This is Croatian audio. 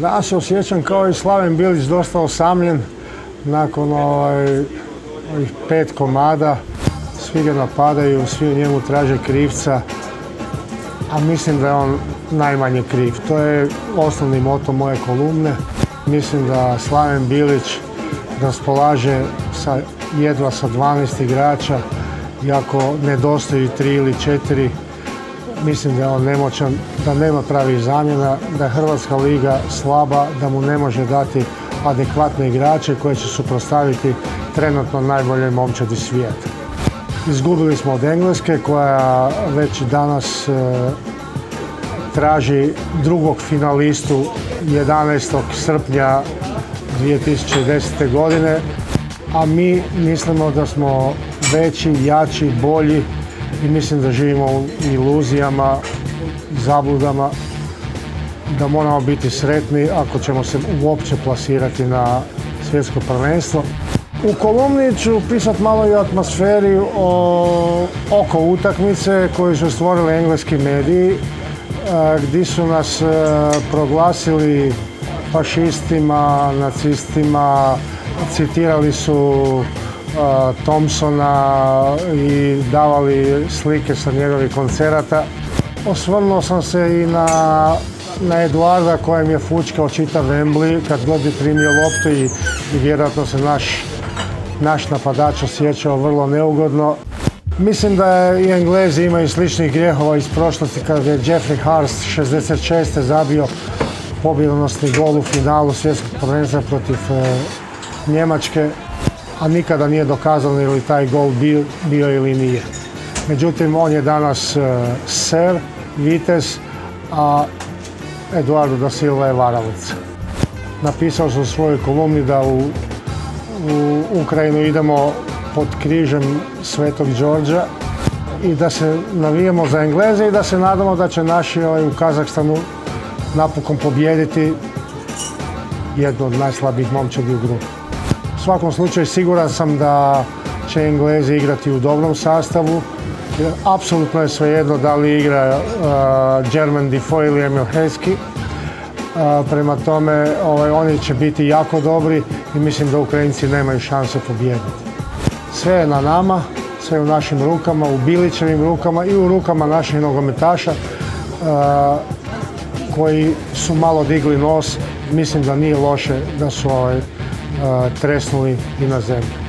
Ja se osjećam kao i Slaven Bilić dosta osamljen nakon ovaj, ovih pet komada. Svi ga napadaju, svi u njemu traže krivca, a mislim da je on najmanje kriv. To je osnovni moto moje kolumne. Mislim da Slaven Bilić raspolaže sa, jedva sa 12 igrača i ako nedostaju tri ili četiri, mislim da je on nemoćan, da nema pravih zamjena, da je Hrvatska liga slaba, da mu ne može dati adekvatne igrače koje će suprostaviti trenutno najbolje momčadi svijeta. Izgubili smo od Engleske koja već danas e, traži drugog finalistu 11. srpnja 2010. godine, a mi mislimo da smo veći, jači, bolji i mislim da živimo u iluzijama, zabludama, da moramo biti sretni ako ćemo se uopće plasirati na svjetsko prvenstvo. U kolumni ću pisati malo i o atmosferi oko utakmice koju su stvorili engleski mediji e, gdje su nas e, proglasili fašistima, nacistima, citirali su Thompsona i davali slike sa njegovih koncerata. Osvrnuo sam se i na, na Eduarda kojem je fučkao čitav Wembley kad god je primio loptu i, vjerojatno se naš, naš napadač osjećao vrlo neugodno. Mislim da i Englezi imaju sličnih grijehova iz prošlosti kad je Jeffrey Harst 66. zabio pobjedonosni gol u finalu svjetskog prvenstva protiv e, Njemačke a nikada nije dokazano ili taj gol bio, ili nije. Međutim, on je danas uh, ser, vitez, a Eduardo da Silva je varalica. Napisao sam u svojoj kolumni da u, u Ukrajinu idemo pod križem Svetog Đorđa i da se navijemo za Engleze i da se nadamo da će naši ovaj, u Kazahstanu napokon pobijediti jednu od najslabijih momčadi u grupi svakom slučaju siguran sam da će Englezi igrati u dobrom sastavu. Apsolutno je svejedno da li igra uh, German Defoe ili Emil Heskey. Uh, prema tome, ovaj, oni će biti jako dobri i mislim da Ukrajinci nemaju šanse pobijediti. Sve je na nama, sve u našim rukama, u Bilićevim rukama i u rukama naših nogometaša uh, koji su malo digli nos. Mislim da nije loše da su ovaj, tresnuli i na zemlju.